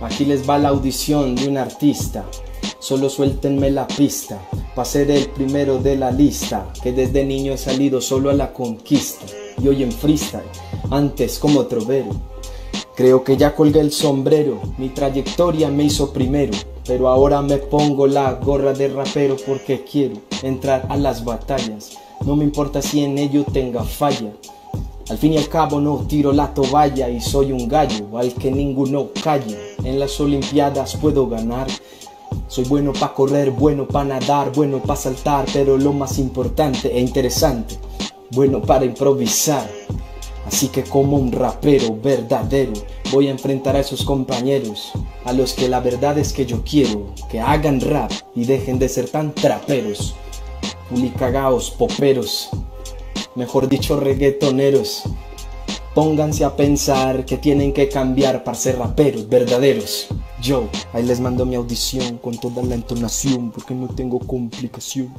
aquí les va la audición de un artista. Solo suéltenme la pista, pa' ser el primero de la lista, que desde niño he salido solo a la conquista, y hoy en freestyle, antes como trovero. Creo que ya colgué el sombrero, mi trayectoria me hizo primero, pero ahora me pongo la gorra de rapero porque quiero entrar a las batallas. No me importa si en ello tenga falla. Al fin y al cabo no tiro la toalla y soy un gallo al que ninguno calla. En las olimpiadas puedo ganar. Soy bueno para correr, bueno para nadar, bueno para saltar, pero lo más importante e interesante, bueno para improvisar. Así que como un rapero verdadero voy a enfrentar a esos compañeros, a los que la verdad es que yo quiero que hagan rap y dejen de ser tan traperos, pulicagaos, poperos, mejor dicho reggaetoneros. Pónganse a pensar que tienen que cambiar para ser raperos verdaderos. Yo, ahí les mando mi audición con toda la entonación porque no tengo complicación.